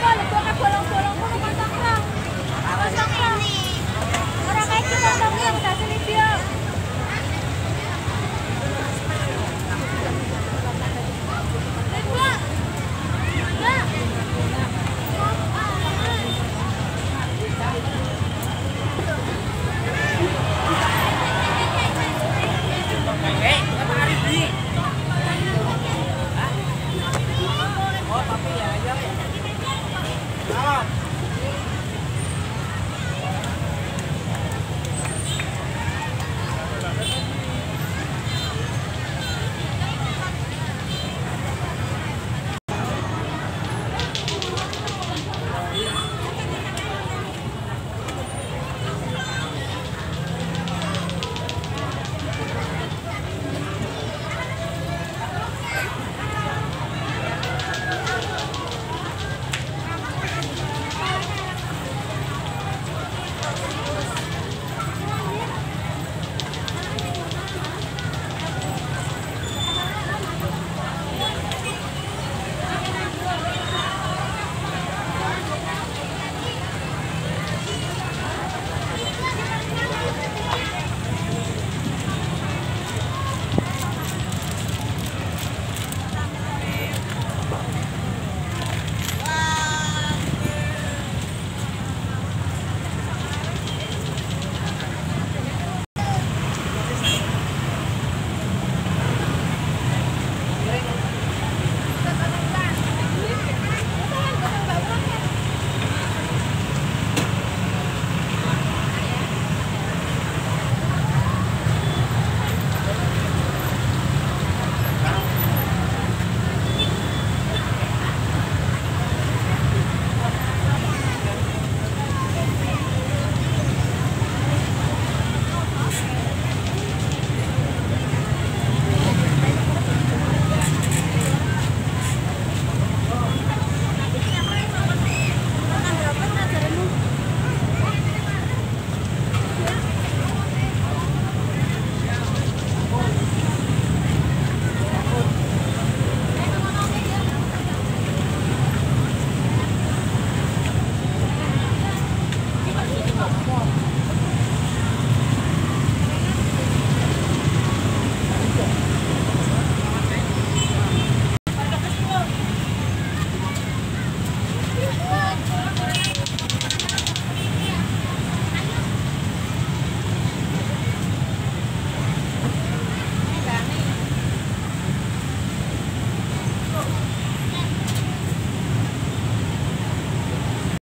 Ball, Ball, Ball. Come on.